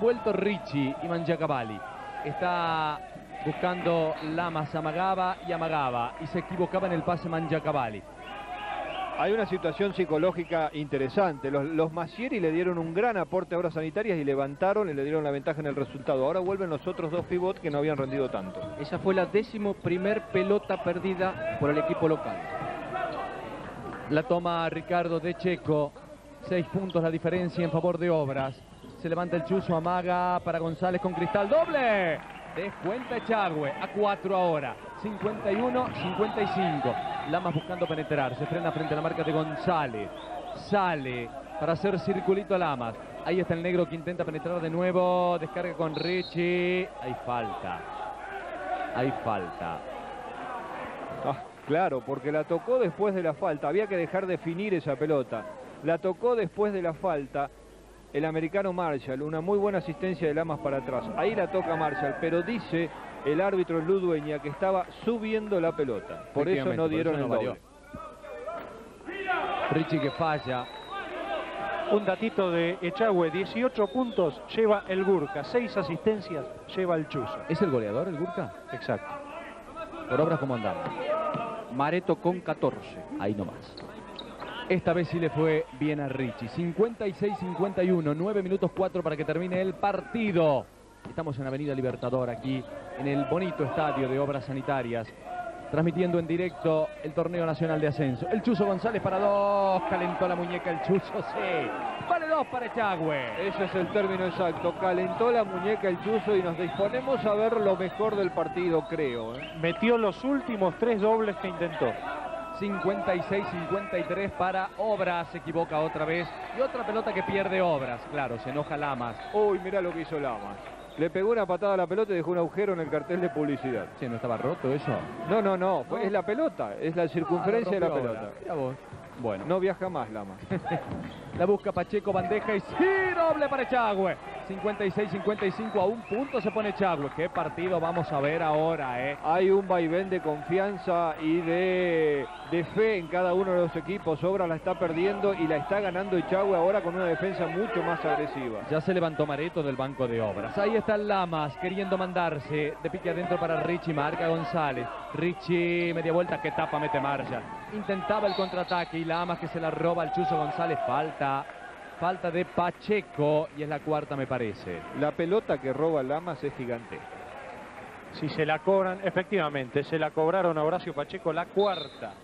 vuelto Richie y Mangiacabali. Está buscando Lamas, amagaba y amagaba. Y se equivocaba en el pase Mangiacabali. Hay una situación psicológica interesante. Los, los Massieri le dieron un gran aporte a obras sanitarias y levantaron y le dieron la ventaja en el resultado. Ahora vuelven los otros dos pivots que no habían rendido tanto. Esa fue la décimo primer pelota perdida por el equipo local. La toma Ricardo de Checo. Seis puntos la diferencia en favor de Obras. Se levanta el Chuzo, amaga para González con cristal doble. Descuenta Echagüe a cuatro ahora. 51-55. Lamas buscando penetrar. Se frena frente a la marca de González. Sale para hacer circulito a Lamas. Ahí está el negro que intenta penetrar de nuevo. Descarga con Richie. Hay falta. Hay falta. Ah, claro, porque la tocó después de la falta. Había que dejar definir esa pelota. La tocó después de la falta el americano Marshall. Una muy buena asistencia de Lamas para atrás. Ahí la toca Marshall, pero dice el árbitro Ludueña que estaba subiendo la pelota. Por eso no dieron el doble. Richie que falla. Un datito de Echagüe, 18 puntos lleva el Gurka, 6 asistencias lleva el Chuzo. ¿Es el goleador el Gurka? Exacto. Por obras como andamos. Mareto con 14. Ahí nomás. Esta vez sí le fue bien a Richie. 56-51, 9 minutos 4 para que termine el partido. Estamos en Avenida Libertador aquí, en el bonito estadio de Obras Sanitarias. Transmitiendo en directo el torneo nacional de ascenso. El Chuzo González para dos. Calentó la muñeca el Chuzo, sí. Vale dos para Echagüe. Ese es el término exacto. Calentó la muñeca el Chuzo y nos disponemos a ver lo mejor del partido, creo. ¿eh? Metió los últimos tres dobles que intentó. 56-53 para Obras, se equivoca otra vez. Y otra pelota que pierde Obras, claro, se enoja Lamas. Uy, mira lo que hizo Lamas. Le pegó una patada a la pelota y dejó un agujero en el cartel de publicidad. Sí, ¿no estaba roto eso? No, no, no, es la pelota, es la circunferencia de la pelota. Mirá vos. Bueno, No viaja más Lamas. la busca Pacheco, bandeja y sí, doble para Echagüe. 56-55 a un punto se pone Echagüe. Qué partido vamos a ver ahora, ¿eh? Hay un vaivén de confianza y de, de fe en cada uno de los equipos. Obras la está perdiendo y la está ganando Echagüe ahora con una defensa mucho más agresiva. Ya se levantó Mareto del banco de obras. Ahí está Lamas queriendo mandarse de pique adentro para Richie. Marca González. Richie, media vuelta que tapa, mete marcha. Intentaba el contraataque y Lamas que se la roba al Chuzo González. Falta. Falta de Pacheco y es la cuarta me parece. La pelota que roba Lamas es gigantesca. Si se la cobran, efectivamente, se la cobraron a Horacio Pacheco la cuarta.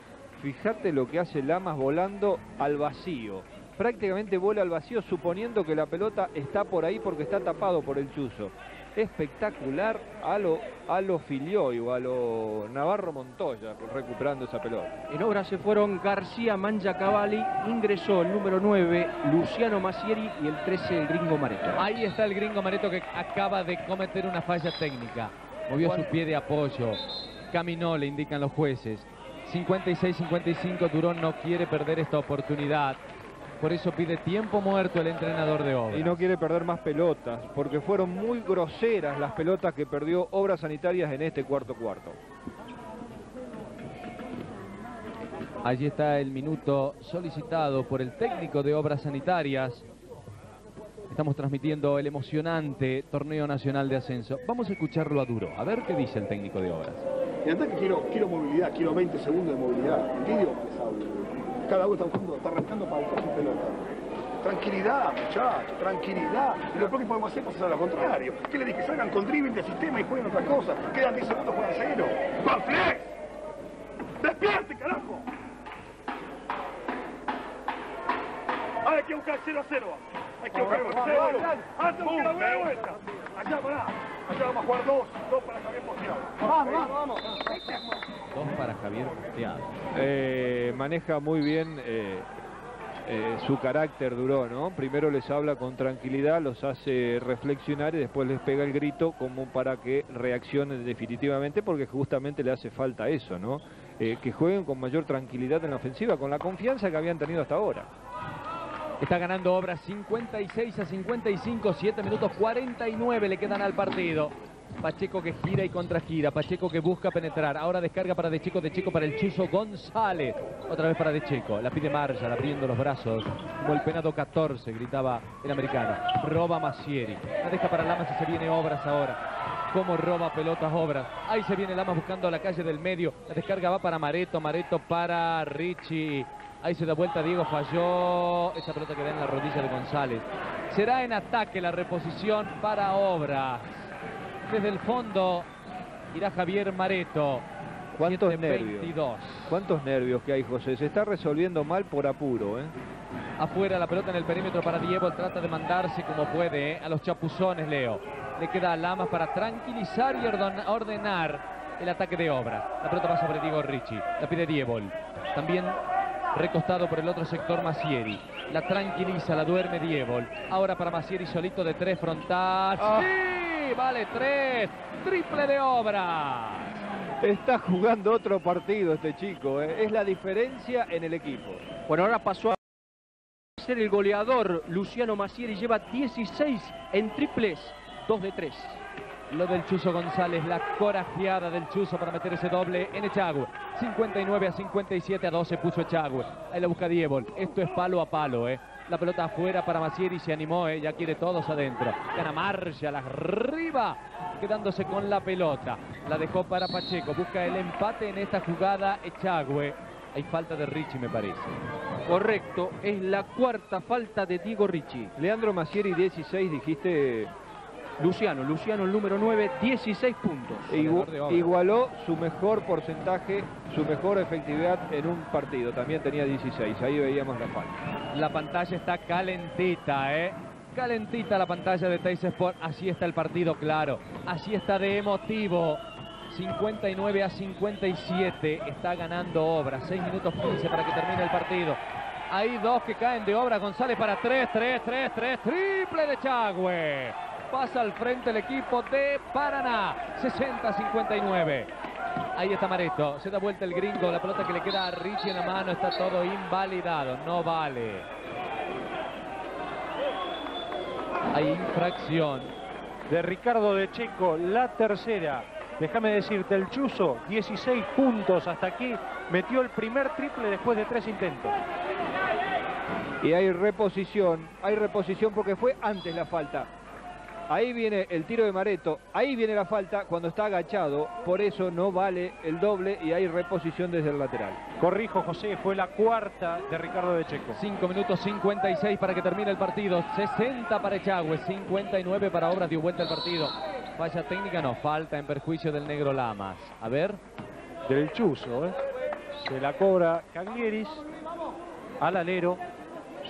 Fíjate lo que hace Lamas volando al vacío. Prácticamente vuela al vacío suponiendo que la pelota está por ahí porque está tapado por el chuzo. Espectacular a lo, a lo o a lo Navarro Montoya recuperando esa pelota. En obra se fueron García Mangiacabali, ingresó el número 9, Luciano Massieri y el 13, el gringo Mareto. Ahí está el gringo Mareto que acaba de cometer una falla técnica. Movió su pie de apoyo. Caminó, le indican los jueces. 56-55, Durón no quiere perder esta oportunidad. Por eso pide tiempo muerto el entrenador de obras. Y no quiere perder más pelotas, porque fueron muy groseras las pelotas que perdió Obras Sanitarias en este cuarto cuarto. Allí está el minuto solicitado por el técnico de Obras Sanitarias. Estamos transmitiendo el emocionante torneo nacional de ascenso. Vamos a escucharlo a duro, a ver qué dice el técnico de Obras. En ataque quiero, quiero movilidad, quiero 20 segundos de movilidad. ¿En qué idioma les hablo? Cada uno está buscando, está arrancando para buscar su pelota. Tranquilidad, muchachos, tranquilidad. Y lo que podemos hacer es hacer lo contrario. ¿Qué le dije? Salgan con dribbling de sistema y jueguen otra cosa. Quedan 10 segundos, juegan cero. ¡Despierte, carajo! Hay que buscar 0 a 0. Hay que buscar 0 a 0. Antes de buscar la buena vuelta. Allá, pará. Allá vamos a jugar dos. Dos para Posteado. Vamos, vamos, vamos. Dos para Javier Posteado. Eh, maneja muy bien eh, eh, su carácter duró, ¿no? Primero les habla con tranquilidad, los hace reflexionar y después les pega el grito como para que reaccionen definitivamente porque justamente le hace falta eso, ¿no? Que jueguen con mayor tranquilidad en la ofensiva, con la confianza que habían tenido hasta ahora. Está ganando Obras 56 a 55, 7 minutos 49 le quedan al partido. Pacheco que gira y contragira. Pacheco que busca penetrar. Ahora descarga para De Checo. De Checo para el Chuzo González. Otra vez para De Checo. La pide Marshall abriendo los brazos. Como penado 14, gritaba el americano. Roba Massieri. La deja para Lamas y se viene Obras ahora. Como roba pelotas Obras. Ahí se viene Lamas buscando la calle del medio. La descarga va para Mareto. Mareto para Richie. Ahí se da vuelta Diego, falló. Esa pelota que da en la rodilla de González. Será en ataque la reposición para Obras. Desde el fondo irá Javier Mareto. ¿Cuántos 7-22. nervios? ¿Cuántos nervios que hay, José? Se está resolviendo mal por apuro, ¿eh? Afuera la pelota en el perímetro para Diego. Trata de mandarse como puede ¿eh? a los chapuzones, Leo. Le queda a Lamas para tranquilizar y ordenar el ataque de Obras. La pelota va sobre Diego Ricci. La pide Diebol. También recostado por el otro sector Massieri. La tranquiliza, la duerme Diebol. Ahora para Massieri solito de tres frontal. Ah. ¡Sí! Vale tres. Triple de Obras. Está jugando otro partido este chico, ¿eh? Es la diferencia en el equipo. Bueno, ahora pasó a ser el goleador. Luciano Massieri lleva 16 en triples, 2 de 3. Lo del Chuzo González, la corajeada del Chuzo para meter ese doble en Echagüe. 59 a 57 a 12 puso Echagüe. Ahí la busca Diebol. Esto es palo a palo, ¿eh? La pelota afuera para Massieri, se animó, ¿eh? Ya quiere todos adentro. Gana Marshall arriba, quedándose con la pelota. La dejó para Pacheco. Busca el empate en esta jugada Echagüe. Hay falta de Richie, me parece. Correcto, es la cuarta falta de Diego Ricci. Leandro Massieri, 16, dijiste, Luciano, Luciano el número 9, 16 puntos. e igu- igualó su mejor porcentaje, su mejor efectividad en un partido. También tenía 16, ahí veíamos la falta. La pantalla está calentita, ¿eh? Calentita la pantalla de Teis Sport. Así está el partido, claro. Así está de emotivo. 59 a 57. Está ganando Obra. 6 minutos 15 para que termine el partido. Hay dos que caen de Obra. González para 3, 3, 3, 3. Triple de Chagüe. Pasa al frente el equipo de Paraná. 60 a 59. Ahí está Mareto, se da vuelta el gringo, la pelota que le queda a Richie en la mano, está todo invalidado, no vale. Hay infracción. de Ricardo de Checo, la tercera. Déjame decirte, el Chuzo, 16 puntos hasta aquí, metió el primer triple después de tres intentos. Y hay reposición, hay reposición porque fue antes la falta. Ahí viene el tiro de Mareto, ahí viene la falta cuando está agachado, por eso no vale el doble y hay reposición desde el lateral. Corrijo, José, fue la cuarta de Ricardo de Checo. 5 minutos 56 para que termine el partido. 60 para Echagüe, 59 para Obras, dio vuelta el partido. Falla técnica, no, falta en perjuicio del negro Lamas. A ver, Del Chuzo, ¿eh? Se la cobra Caglieris al alero.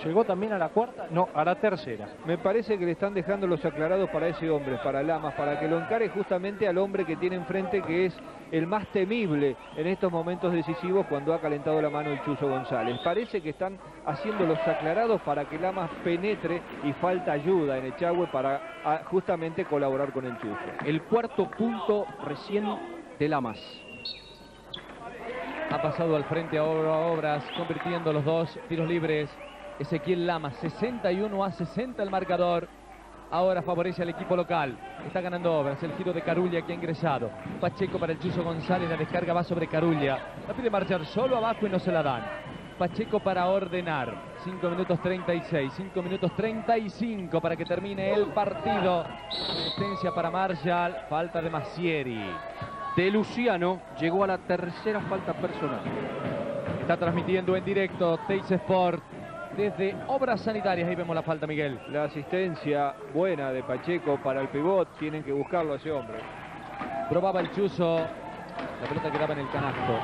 ¿Llegó también a la cuarta? No, a la tercera. Me parece que le están dejando los aclarados para ese hombre, para Lamas, para que lo encare justamente al hombre que tiene enfrente, que es el más temible en estos momentos decisivos cuando ha calentado la mano el Chuzo González. Parece que están haciendo los aclarados para que Lamas penetre y falta ayuda en Echagüe para ah, justamente colaborar con el Chuzo. El cuarto punto recién de Lamas. ha pasado al frente a Obra- Obras, convirtiendo los dos tiros libres. Ezequiel Lamas, 61 a 60 el marcador. Ahora favorece al equipo local. Está ganando Obras. El giro de Carulla que ha ingresado. Pacheco para el Chuzo González. La descarga va sobre Carulla. La pide marchar solo abajo y no se la dan. Pacheco para ordenar. 5 minutos 36. 5 minutos 35 para que termine el partido. Asistencia para Marshall. Falta de Massieri. De Luciano llegó a la tercera falta personal. Está transmitiendo en directo Teis Sport desde Obras Sanitarias. Ahí vemos la falta, Miguel. La asistencia buena de Pacheco para el pivot, tienen que buscarlo a ese hombre. Probaba el Chuzo. La pelota quedaba en el canasto.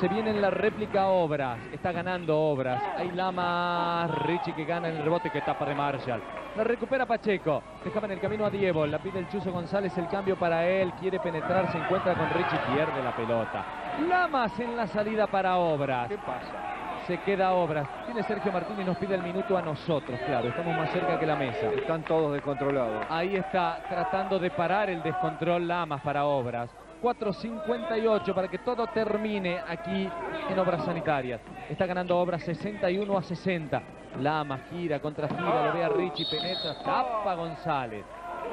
Se viene en la réplica Obras. Está ganando Obras. Hay Lamas, Richie que gana en el rebote que tapa de Marshall. La recupera Pacheco. Dejaba en el camino a Diego. La pide el Chuzo González. El cambio para él. Quiere penetrar. Se encuentra con Richie. Pierde la pelota. Lamas en la salida para Obras. ¿Qué pasa? Se queda Obras. Tiene Sergio Martín y nos pide el minuto a nosotros. Claro, estamos más cerca que la mesa. Están todos descontrolados. Ahí está tratando de parar el descontrol Lamas para Obras. 4.58 para que todo termine aquí en Obras Sanitarias. Está ganando Obras 61 a 60. Lamas gira contra gira, lo ve a Richie, penetra, tapa González.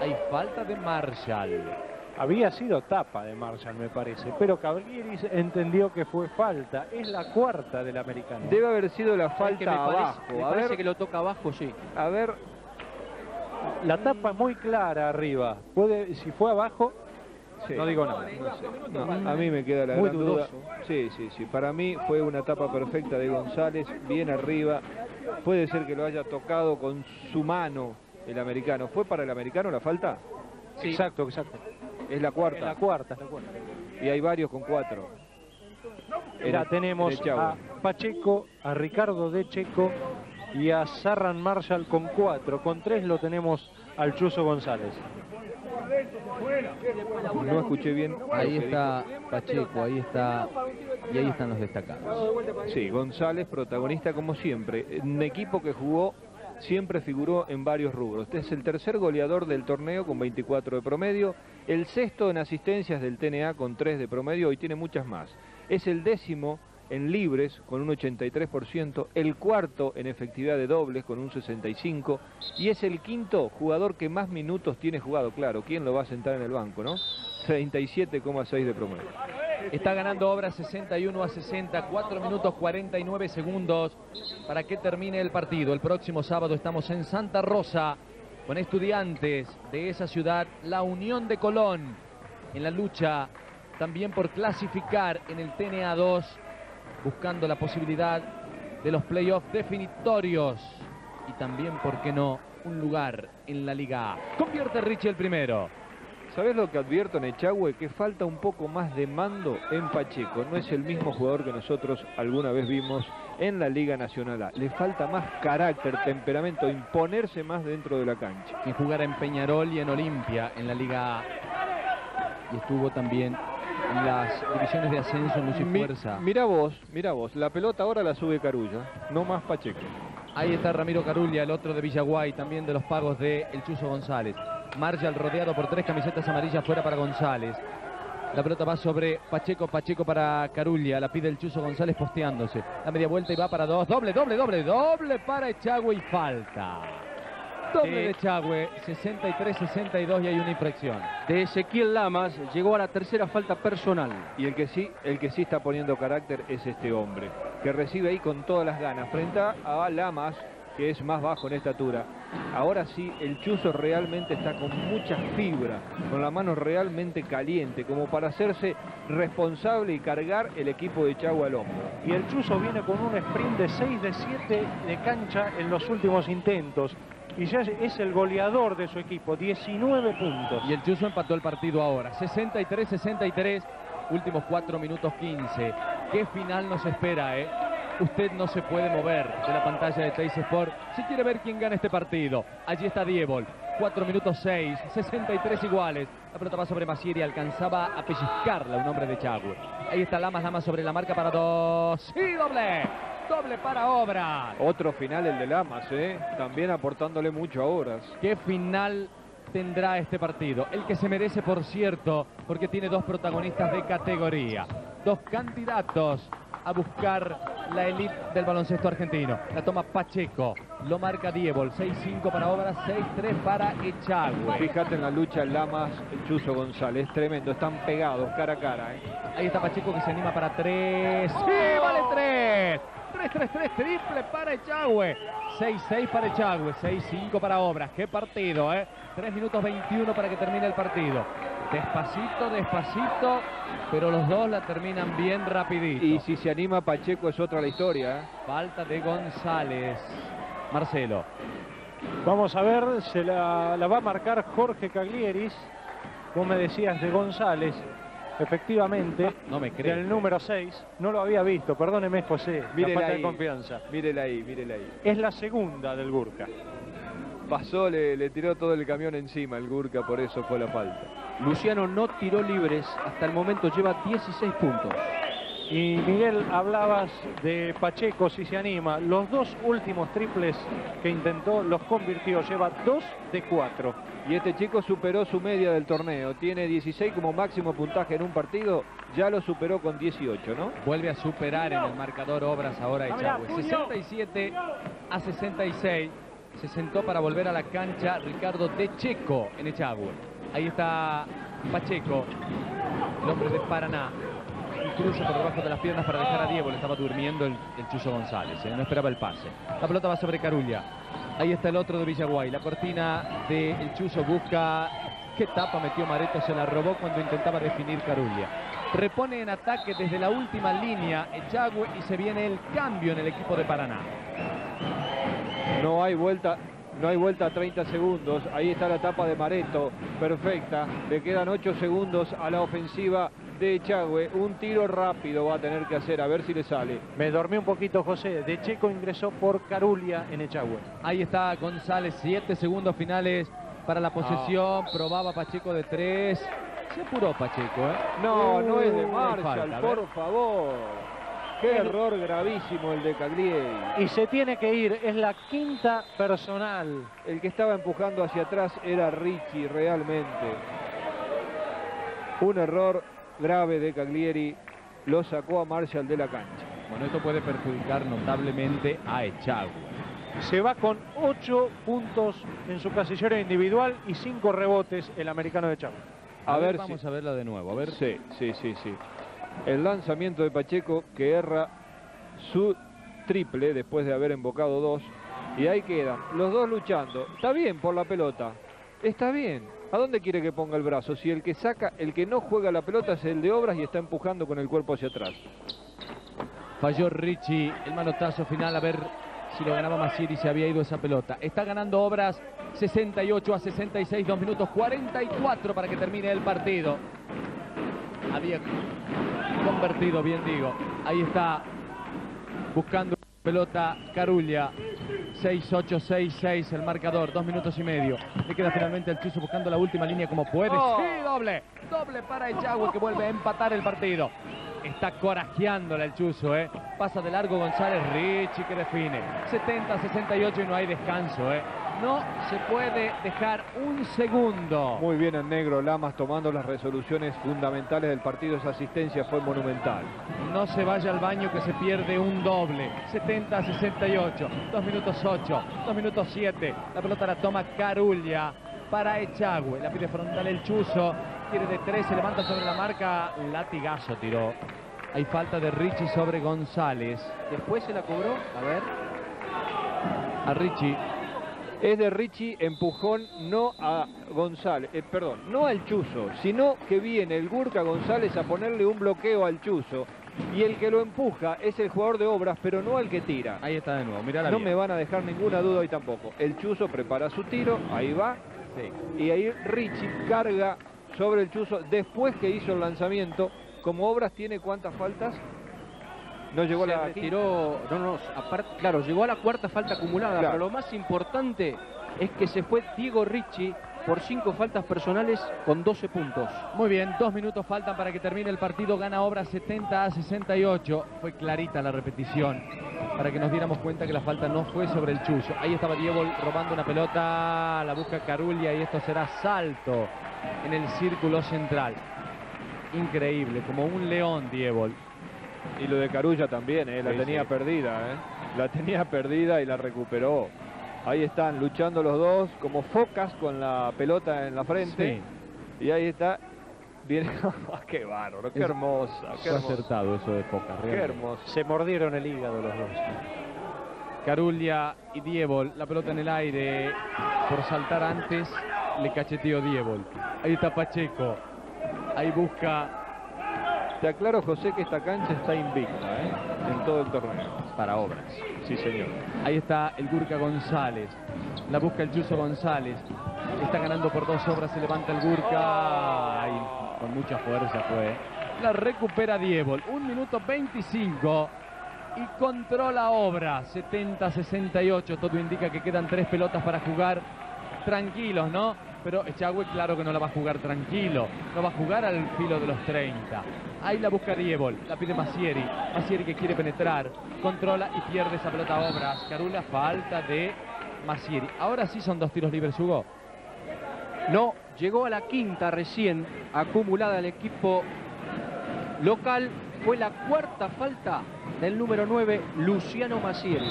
Hay falta de Marshall. Había sido tapa de Marshall, me parece, pero Cavalieris entendió que fue falta. Es la cuarta del americano. Debe haber sido la ¿Sabes qué falta me parece? abajo. Me A parece ver, que lo toca abajo, sí. a ver, La tapa es muy clara arriba. Puede, si fue abajo, sí. no digo nada. No, a mí me queda la Muy gran duda. Sí, sí, sí. Para mí fue una tapa perfecta de González, bien arriba. Puede ser que lo haya tocado con su mano el americano. ¿Fue para el americano la falta? Sí. Exacto, exacto. Es la Es cuarta. la cuarta, es la cuarta. Y hay varios con cuatro. Mira, tenemos a Pacheco, a Ricardo de Checo y a Sarran Marshall con cuatro. Con tres lo tenemos al Chuzo González. No escuché bien. Ahí está Pacheco, ahí está. Y ahí están los destacados. Sí, González, protagonista como siempre. Un equipo que jugó, siempre figuró en varios rubros. Es el tercer goleador del torneo con 24 de promedio. El sexto en asistencias del TNA con 3 de promedio y tiene muchas más. Es el décimo en libres con un 83%, el cuarto en efectividad de dobles con un 65% y es el quinto jugador que más minutos tiene jugado. Claro, ¿quién lo va a sentar en el banco, no? 37,6 de promedio. Está ganando Obra 61 a 60, 4 minutos 49 segundos para que termine el partido. El próximo sábado estamos en Santa Rosa con estudiantes de esa ciudad, la Unión de Colón, en la lucha también por clasificar en el TNA 2, buscando la posibilidad de los playoffs definitorios y también, ¿por qué no?, un lugar en la Liga A. Convierte Richie el primero. ¿Sabes lo que advierto en Echagüe? Que falta un poco más de mando en Pacheco. No es el mismo jugador que nosotros alguna vez vimos en la Liga Nacional A. Le falta más carácter, temperamento, imponerse más dentro de la cancha. que jugara en Peñarol y en Olimpia en la Liga A. Y estuvo también en las divisiones de ascenso en Luz y Mi- Fuerza. mira vos, mira vos. La pelota ahora la sube Carulla, no más Pacheco. Ahí está Ramiro Carulla, el otro de Villaguay, también de los pagos de El Chuzo González. Marshall rodeado por tres camisetas amarillas fuera para González. La pelota va sobre Pacheco, Pacheco para Carulla, la pide el Chuzo González posteándose. La media vuelta y va para dos, doble, doble, doble, doble para Echagüe y falta. Doble de Echagüe, 63-62 y hay una infracción. De Ezequiel Lamas llegó a la tercera falta personal. Y el que sí, el que sí está poniendo carácter es este hombre, que recibe ahí con todas las ganas, frente a Lamas, que es más bajo en estatura. Ahora sí, el Chuzo realmente está con mucha fibra, con la mano realmente caliente, como para hacerse responsable y cargar el equipo de Chagua al hombro. Y el Chuzo viene con un sprint de 6 de 7 de cancha en los últimos intentos. Y ya es el goleador de su equipo, 19 puntos. Y el Chuzo empató el partido ahora. 63-63, últimos 4 minutos 15. ¿Qué final nos espera, eh? Usted no se puede mover de la pantalla de Teis Sport si quiere ver quién gana este partido. Allí está Diebol. 4 minutos 6, 63 iguales. La pelota va sobre Masieri, alcanzaba a pellizcarla un hombre de Chagüe. Ahí está Lamas, Lamas sobre la marca para dos. ¡Sí, doble! Doble para Obra. Otro final el de Lamas, ¿eh? también aportándole mucho a horas. ¿Qué final tendrá este partido? El que se merece, por cierto, porque tiene dos protagonistas de categoría. Dos candidatos a buscar la elite del baloncesto argentino. La toma Pacheco, lo marca Diebol, 6-5 para Obra, 6-3 para Echagüe. Fíjate en la lucha Lamas, Chuzo González, tremendo, están pegados cara a cara. ¿eh? Ahí está Pacheco que se anima para 3. ¡Sí, vale 3! 3-3-3, triple para Echagüe. 6-6 para Echagüe, 6-5 para Obras. ¡Qué partido, eh! 3 minutos 21 para que termine el partido. Despacito, despacito, pero los dos la terminan bien rapidito. Y si se anima Pacheco es otra la historia. ¿eh? Falta de González. Marcelo. Vamos a ver, se la, la va a marcar Jorge Caglieris. Vos me decías de González. Efectivamente, No me creo. del número 6. No lo había visto, perdóneme José, la Mírela falta ahí. de confianza. Mírela ahí, mírela ahí. Es la segunda del Gurka. Pasó, le, le tiró todo el camión encima el Gurka, por eso fue la falta. Luciano no tiró libres, hasta el momento lleva 16 puntos. Y Miguel, hablabas de Pacheco, si se anima. Los dos últimos triples que intentó los convirtió. Lleva 2 de 4. Y este chico superó su media del torneo. Tiene 16 como máximo puntaje en un partido. Ya lo superó con 18, ¿no? Vuelve a superar en el marcador Obras ahora Echagüe. 67 a 66. Se sentó para volver a la cancha Ricardo De Checo en Echagüe. Ahí está Pacheco, el hombre de Paraná, cruce por debajo de las piernas para dejar a Diego. Le estaba durmiendo el, el Chuzo González. ¿eh? No esperaba el pase. La pelota va sobre Carulla. Ahí está el otro de Villaguay. La cortina del Chuzo busca... ¿Qué tapa metió Mareto? Se la robó cuando intentaba definir Carulla. Repone en ataque desde la última línea Echagüe y se viene el cambio en el equipo de Paraná. No hay vuelta, no hay vuelta a 30 segundos. Ahí está la etapa de Mareto, perfecta. Le quedan 8 segundos a la ofensiva de Echagüe. Un tiro rápido va a tener que hacer, a ver si le sale. Me dormí un poquito, José. De Checo ingresó por Carulia en Echagüe. Ahí está González, 7 segundos finales para la posesión. Probaba Pacheco de 3. Se apuró Pacheco, ¿eh? No, no es de Uh, Marshall, falta, por favor. Qué error gravísimo el de Caglieri. Y se tiene que ir. Es la quinta personal. El que estaba empujando hacia atrás era Ricci realmente. Un error grave de Caglieri lo sacó a Marshall de la cancha. Bueno, esto puede perjudicar notablemente a Echagüe. Se va con 8 puntos en su casillero individual y 5 rebotes el americano de Echagüe. A, A ver, ver vamos si- a verla de nuevo. A ver. Sí, sí, sí, sí. El lanzamiento de Pacheco que erra su triple después de haber embocado dos. Y ahí quedan, los dos luchando. Está bien por la pelota. Está bien. ¿A dónde quiere que ponga el brazo? Si el que saca, el que no juega la pelota es el de obras y está empujando con el cuerpo hacia atrás. Falló Richie el manotazo final. A ver si lo ganaba Masiri se había ido esa pelota. Está ganando Obras 68 a 66, 2 minutos 44 para que termine el partido. Había convertido, bien digo. Ahí está buscando pelota Carulla. 6-8, 6-6 el marcador, dos minutos y medio. Le queda finalmente el Chuzo buscando la última línea como puede. Oh. Sí, doble, doble para Echagüe que vuelve a empatar el partido. Está corajeándola el Chuzo, ¿eh? Pasa de largo González Richie que define. 70-68 y no hay descanso, ¿eh? No se puede dejar un segundo. Muy bien el negro Lamas tomando las resoluciones fundamentales del partido. Esa asistencia fue monumental. No se vaya al baño que se pierde un doble. 70 a 68. 2 minutos 8. 2 minutos 7. La pelota la toma Carulla para Echagüe. La pide frontal el Chuzo. Quiere de 3. Se levanta sobre la marca. Latigazo tiró. Hay falta de Richie sobre González. Después se la cobró. A ver. A Richie. Es de Richie empujón no a González, eh, perdón, no al Chuzo, sino que viene el Gurka González a ponerle un bloqueo al Chuzo. Y el que lo empuja es el jugador de obras, pero no el que tira. Ahí está de nuevo. Mirá la No bien. me van a dejar ninguna duda hoy tampoco. El Chuzo prepara su tiro, ahí va. Sí. Y ahí Richie carga sobre el Chuzo después que hizo el lanzamiento. Como obras tiene cuántas faltas? No llegó a se la retiró, no, no, aparte, claro, llegó a la cuarta falta acumulada, Claro. pero lo más importante es que se fue Diego Ricci por cinco faltas personales con 12 puntos. Muy bien, dos minutos faltan para que termine el partido. Gana Obra 70 a 68. Fue clarita la repetición para que nos diéramos cuenta que la falta no fue sobre el Chuzo. Ahí estaba Diego robando una pelota, la busca Carulia y esto será salto en el círculo central. Increíble, como un león Diego. Y lo de Carulla también, eh, la Sí, tenía sí. perdida, eh. La tenía perdida y la recuperó. Ahí están luchando los dos como focas con la pelota en la frente. Sí, Y ahí está. Viene. qué bárbaro, qué Es- hermosa, qué hermosa. acertado eso de Foca. Qué hermosa. Se mordieron el hígado los dos. Carulia y Diebol, la pelota en el aire, por saltar antes, le cacheteó Diebol. Ahí está Pacheco, ahí busca Te aclaro, José, que esta cancha está invicta, eh, en todo el torneo. para obras. Sí, señor. Ahí está el Gurka González, la busca el Chuzo González, está ganando por dos obras, se levanta el Gurka, Ay, con mucha fuerza fue. La recupera Diebol, un minuto 25 y controla obra, 70-68, todo indica que quedan tres pelotas para jugar tranquilos, ¿no? Pero Echagüe claro que no la va a jugar tranquilo, no va a jugar al filo de los 30. Ahí la busca Diebol, la pide Masieri, Masieri que quiere penetrar, controla y pierde esa pelota a Obras. Carula, falta de Masieri. Ahora sí son dos tiros libres, Hugo. No, llegó a la quinta recién acumulada el equipo local. Fue la cuarta falta del número 9, Luciano Maciel.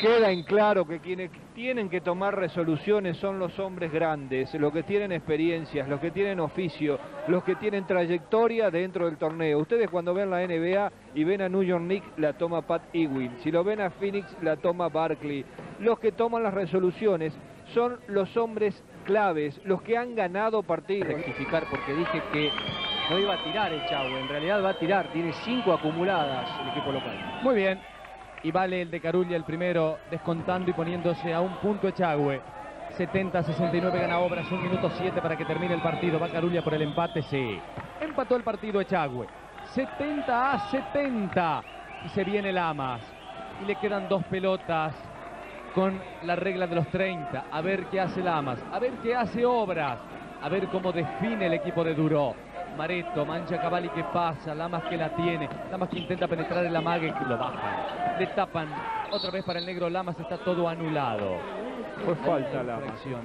Queda en claro que quienes tienen que tomar resoluciones son los hombres grandes, los que tienen experiencias, los que tienen oficio, los que tienen trayectoria dentro del torneo. Ustedes cuando ven la NBA y ven a New York Knicks, la toma Pat Ewing. Si lo ven a Phoenix, la toma Barkley. Los que toman las resoluciones son los hombres claves, los que han ganado partidos. Rectificar porque dije que no iba a tirar el Chavo, en realidad va a tirar, tiene cinco acumuladas el equipo local. Muy bien. Y vale el de Carulla el primero, descontando y poniéndose a un punto Echagüe. 70-69 gana Obras, un minuto 7 para que termine el partido. Va Carulla por el empate, sí. Empató el partido Echagüe. 70 a 70. Y se viene Lamas. Y le quedan dos pelotas con la regla de los 30. A ver qué hace Lamas. A ver qué hace Obras. A ver cómo define el equipo de Duró. Mareto, Mancha Cavalli que pasa, Lamas que la tiene, Lamas que intenta penetrar en la mague, lo bajan, le tapan, otra vez para el negro Lamas, está todo anulado. Fue falta la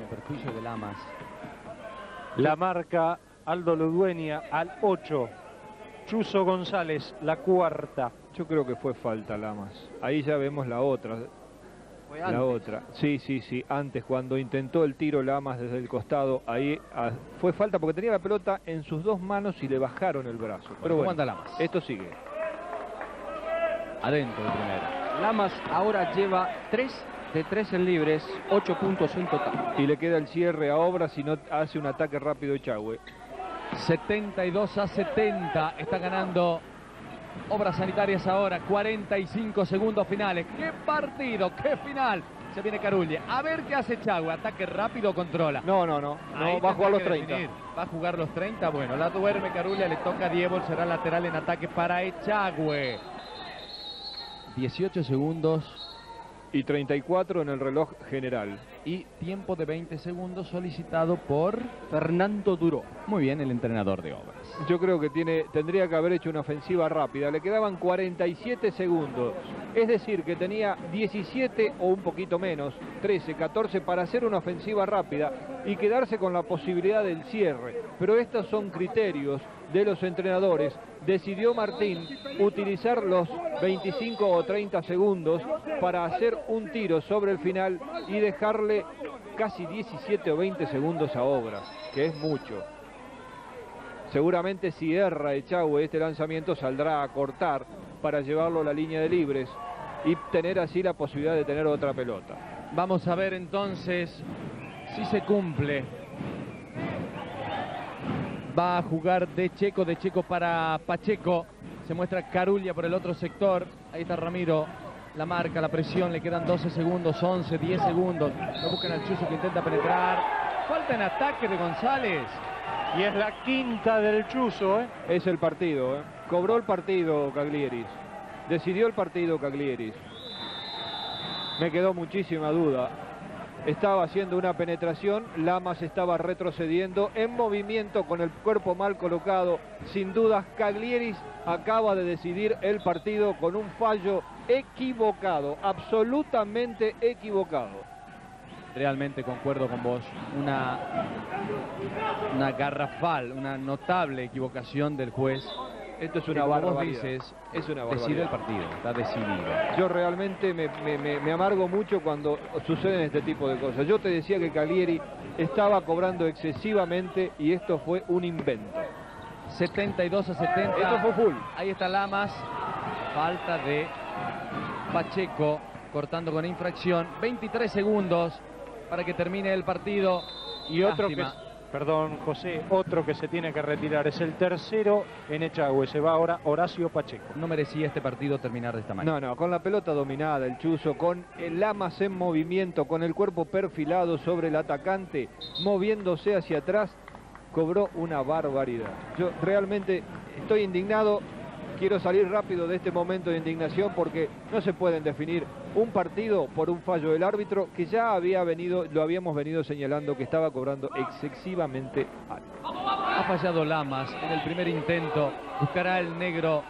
perjuicio de Lamas. La marca Aldo Ludueña al 8. Chuzo González, la cuarta. Yo creo que fue falta Lamas. Ahí ya vemos la otra. Fue La otra. Sí, sí, sí. Antes, cuando intentó el tiro Lamas desde el costado, ahí ah, fue falta porque tenía la pelota en sus dos manos y le bajaron el brazo. Pero ¿Cómo bueno, Lamas? esto sigue. Adentro de primera. Lamas ahora lleva 3 de 3 en libres, 8 puntos en total. Y le queda el cierre a Obras si no hace un ataque rápido Echagüe. 72 a 70 está ganando Obras Sanitarias ahora, 45 segundos finales. ¡Qué partido! ¡Qué final! Se viene Carulla. A ver qué hace Chagüe. Ataque rápido controla. No, no, no. No, va a jugar los que 30. definir. Va a jugar los 30. Bueno, la duerme Carulla, le toca a Diego, será lateral en ataque para Echagüe. 18 segundos Y 34 en el reloj general. y tiempo de 20 segundos solicitado por... Fernando Duró. Muy bien, el entrenador de Obras. Yo creo que tiene, tendría que haber hecho una ofensiva rápida. Le quedaban 47 segundos. Es decir, que tenía 17 o un poquito menos, 13, 14 para hacer una ofensiva rápida y quedarse con la posibilidad del cierre. Pero estos son criterios de los entrenadores. Decidió Martín utilizar los 25 o 30 segundos para hacer un tiro sobre el final y dejarle casi 17 o 20 segundos a Obras, que es mucho. Seguramente si erra Echagüe este lanzamiento saldrá a cortar para llevarlo a la línea de libres y tener así la posibilidad de tener otra pelota. Vamos a ver entonces si se cumple. Va a jugar de Checo, de Checo para Pacheco. Se muestra Carulla por el otro sector. Ahí está Ramiro. La marca, la presión, le quedan 12 segundos, 11, 10 segundos. Lo buscan al Chuzo que intenta penetrar. Falta en ataque de González. Y es la quinta del Chuzo, ¿eh? Es el partido, ¿eh? cobró el partido Caglieris, decidió el partido Caglieris. Me quedó muchísima duda. Estaba haciendo una penetración, Lamas estaba retrocediendo en movimiento con el cuerpo mal colocado. Sin dudas, Caglieris acaba de decidir el partido con un fallo equivocado, absolutamente equivocado. Realmente concuerdo con vos. Una, una garrafal, una notable equivocación del juez. Esto es una como vos barbaridad. dices, es una decide el barbaridad. partido, está decidido. Yo realmente me, me- me- amargo mucho cuando suceden este tipo de cosas. Yo te decía que Caglieri estaba cobrando excesivamente y esto fue un invento. 72 a 70. Esto fue full. Ahí está Lamas. Falta de Pacheco. Cortando con infracción. 23 segundos para que termine el partido. Y otro que. Perdón José, otro que se tiene que retirar es el tercero en Echagüe. Se va ahora Horacio Pacheco. No merecía este partido terminar de esta manera. No, no, con la pelota dominada, el Chuzo, con el Lamas en movimiento, con el cuerpo perfilado sobre el atacante, moviéndose hacia atrás, cobró una barbaridad. Yo realmente estoy indignado, quiero salir rápido de este momento de indignación porque no se pueden definir un partido por un fallo del árbitro que ya había venido, lo habíamos venido señalando que estaba cobrando excesivamente alto. Ha fallado Lamas en el primer intento. Buscará el negro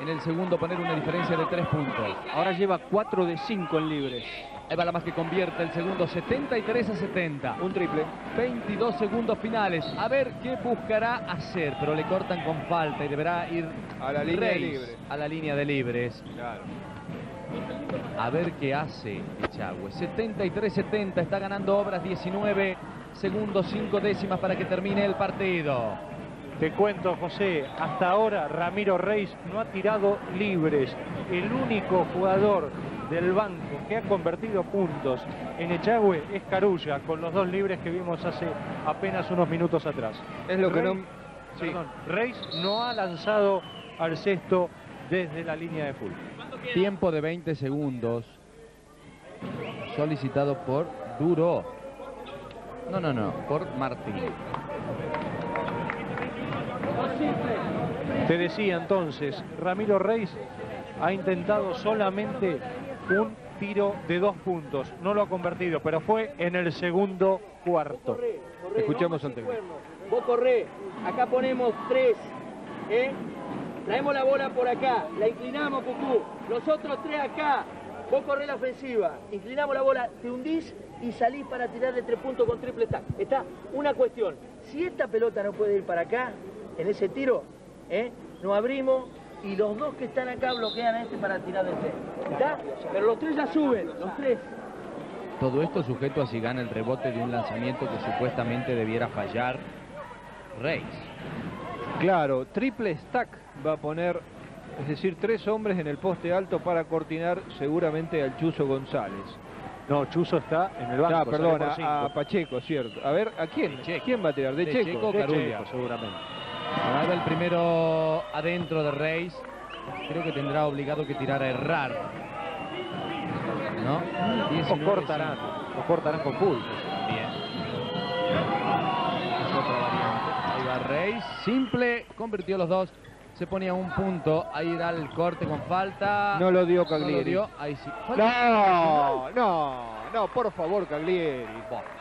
en el segundo poner una diferencia de tres puntos. Ahora lleva 4 de 5 en libres. Ahí va la más que convierte el segundo 73 a 70. Un triple. 22 segundos finales. A ver qué buscará hacer, pero le cortan con falta y deberá ir A la línea de Reis libre. a la línea de libres. Claro. A ver qué hace Echagüe. 73-70, está ganando Obras 19 segundos, 5 décimas para que termine el partido. Te cuento, José, hasta ahora Ramiro Reis no ha tirado libres. El único jugador del banco que ha convertido puntos en Echagüe es Carulla, con los dos libres que vimos hace apenas unos minutos atrás. Es lo que no... Sí. Perdón, Reis no ha lanzado al cesto desde la línea de full. Tiempo de 20 segundos. Solicitado por Duro. No, no, no, por Martín. Te decía entonces, Ramiro Reis ha intentado solamente un tiro de dos puntos. No lo ha convertido, pero fue en el segundo cuarto. Escuchamos al técnico. Vos corré, acá ponemos tres, ¿eh? Traemos la bola por acá, la inclinamos, Cucú. Los otros tres acá, vos corrés la ofensiva, inclinamos la bola, te hundís y salís para tirar de tres puntos con triple stack. Está una cuestión, si esta pelota no puede ir para acá, en ese tiro, ¿eh? Nos abrimos y los dos que están acá bloquean a este para tirar de tres. ¿Está? Pero los tres ya suben, los tres. Todo esto sujeto a si gana el rebote de un lanzamiento que supuestamente debiera fallar Reis. Claro, triple stack va a poner, es decir, tres hombres en el poste alto para cortinar seguramente al Chuzo González. No, Chuzo está en el banco. Ah, perdón, a, Pacheco, cierto. A ver, ¿a quién? Checo. ¿Quién va a tirar? ¿De, De Checo? Checo. De Carulla. Checo, seguramente. Ahora el primero adentro de Reis. Creo que tendrá obligado que tirar a errar. ¿No? O 19, cortarán, o cortarán con full. Reis. Simple. Convirtió los dos. Se ponía un punto. Ahí irá el corte con falta. No lo dio No lo Cagliari. dio. Ahí sí. No, no, no, por favor, Cagliari.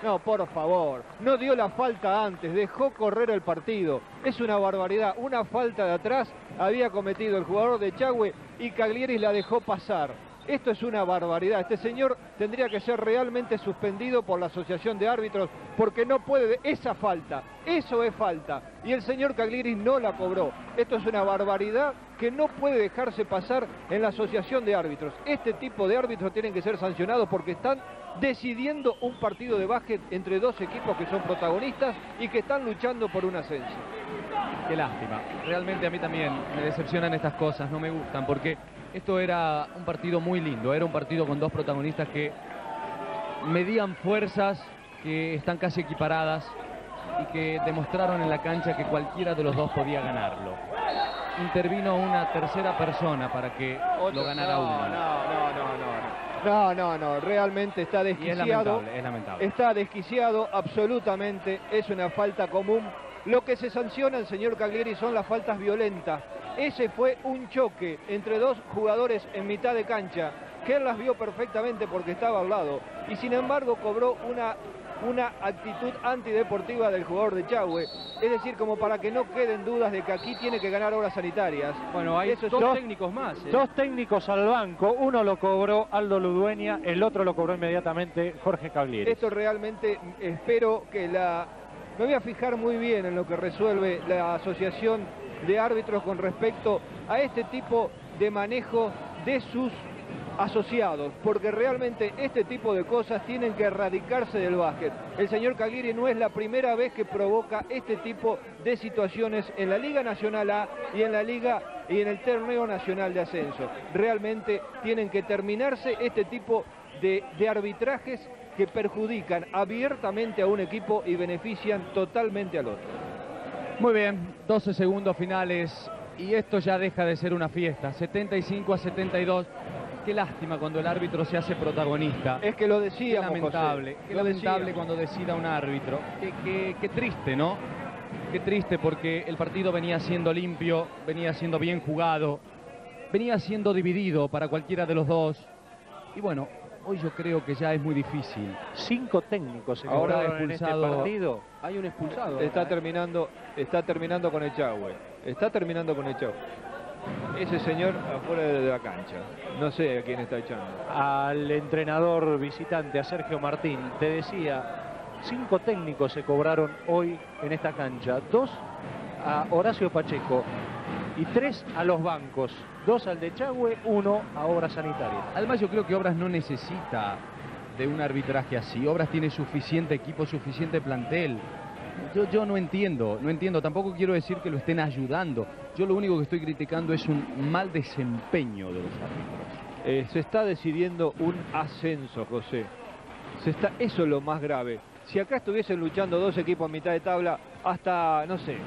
No, por favor. No dio la falta antes, dejó correr el partido. Es una barbaridad. Una falta de atrás había cometido el jugador de Chagüe y Cagliari la dejó pasar. Esto es una barbaridad. Este señor tendría que ser realmente suspendido por la Asociación de Árbitros porque no puede... Esa falta, eso es falta. Y el señor Cagliari no la cobró. Esto es una barbaridad que no puede dejarse pasar en la Asociación de Árbitros. Este tipo de árbitros tienen que ser sancionados porque están decidiendo un partido de básquet entre dos equipos que son protagonistas y que están luchando por un ascenso. Qué lástima. Realmente a mí también me decepcionan estas cosas, no me gustan, porque esto era un partido muy lindo, era un partido con dos protagonistas que medían fuerzas que están casi equiparadas y que demostraron en la cancha que cualquiera de los dos podía ganarlo. Intervino una tercera persona para que lo ganara no, uno. No, no, no, no. No, no, no, realmente está Y es desquiciado. lamentable, es lamentable. Está desquiciado absolutamente, es una falta común. Lo que se sanciona el señor Cagliari son las faltas violentas. Ese fue un choque entre dos jugadores en mitad de cancha, que él las vio perfectamente porque estaba al lado. Y sin embargo cobró una, una actitud antideportiva del jugador de Chagüe. Es decir, como para que no queden dudas de que aquí tiene que ganar horas sanitarias. Bueno, hay Eso dos dos- técnicos más. ¿eh? Dos técnicos al banco, uno lo cobró Aldo Ludueña, el otro lo cobró inmediatamente Jorge Cagliari. Esto realmente espero que la... Me voy a fijar muy bien en lo que resuelve la Asociación de Árbitros con respecto a este tipo de manejo de sus asociados, porque realmente este tipo de cosas tienen que erradicarse del básquet. El señor Cagliari no es la primera vez que provoca este tipo de situaciones en la Liga Nacional A y en la Liga y en el Torneo Nacional de Ascenso. Realmente tienen que terminarse este tipo de, de arbitrajes que perjudican abiertamente a un equipo y benefician totalmente al otro. Muy bien, 12 segundos finales y esto ya deja de ser una fiesta. 75 a 72. Qué lástima cuando el árbitro se hace protagonista. Es que lo Qué decíamos, lamentable, José, qué lo lamentable decíamos. cuando decida un árbitro. Qué, qué- qué triste, ¿no? Qué triste porque el partido venía siendo limpio, venía siendo bien jugado, venía siendo dividido para cualquiera de los dos. Y bueno, hoy yo creo que ya es muy difícil. Cinco técnicos se Ahora cobraron en este expulsado- partido. Hay un expulsado. Está acá, ¿eh? terminando, está terminando con el Chagüe. Está terminando con el Chagüe. ese señor afuera de la cancha. No sé a quién está echando. Al entrenador visitante, a Sergio Martín, te decía, cinco técnicos se cobraron hoy en esta cancha. Dos a Horacio Pacheco y tres a los bancos. Dos al de Chagüe, uno a Obras Sanitarias. Además yo creo que Obras no necesita de un arbitraje así. Obras tiene suficiente equipo, suficiente plantel. Yo, yo no entiendo, no entiendo. Tampoco quiero decir que lo estén ayudando. Yo lo único que estoy criticando es un mal desempeño de los árbitros. Eh, se está decidiendo un ascenso, José. Se está, eso es lo más grave. Si acá estuviesen luchando dos equipos a mitad de tabla, hasta, no sé,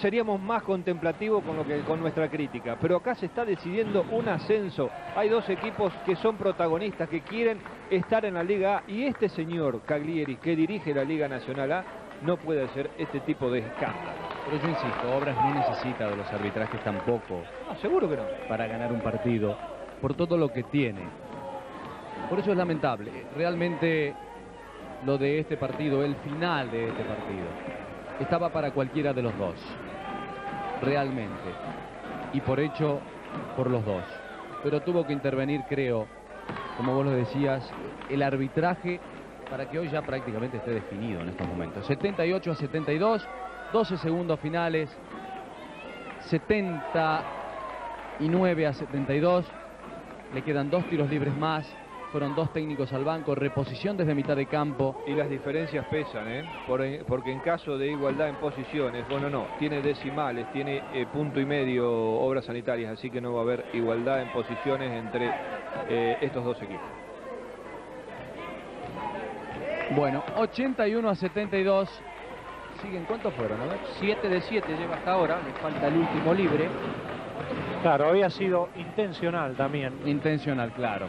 seríamos más contemplativos con, lo que, con nuestra crítica. Pero acá se está decidiendo un ascenso. Hay dos equipos que son protagonistas, que quieren estar en la Liga A. Y este señor Caglieri, que dirige la Liga Nacional A, no puede hacer este tipo de escándalo. Pero yo insisto, Obras no necesita de los arbitrajes tampoco No, seguro que no. para ganar un partido, por todo lo que tiene. Por eso es lamentable. Realmente lo de este partido, el final de este partido, estaba para cualquiera de los dos. Realmente. Y por hecho, por los dos. Pero tuvo que intervenir, creo, como vos lo decías, el arbitraje para que hoy ya prácticamente esté definido en estos momentos. 78 a 72, 12 segundos finales, 79 a 72, le quedan dos tiros libres más, fueron dos técnicos al banco, reposición desde mitad de campo. Y las diferencias pesan, ¿eh? Por- porque en caso de igualdad en posiciones, bueno, no, tiene decimales, tiene eh, punto y medio obras sanitarias, así que no va a haber igualdad en posiciones entre eh, estos dos equipos. Bueno, 81 a 72. Siguen, ¿cuántos fueron? A ver. 7 de 7 lleva hasta ahora, le falta el último libre. Claro, había sido intencional también. Intencional, claro.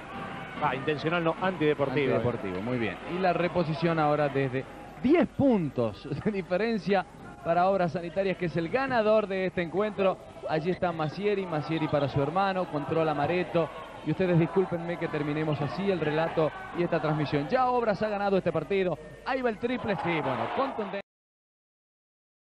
Ah, intencional no, antideportiva. Deportivo, muy bien. Y la reposición ahora desde 10 puntos de diferencia para Obras Sanitarias, que es el ganador de este encuentro. Allí está Macieri, Macieri para su hermano, controla Mareto. Y ustedes discúlpenme que terminemos así el relato y esta transmisión. Ya Obras ha ganado este partido. Ahí va el triple, sí, bueno, contundente.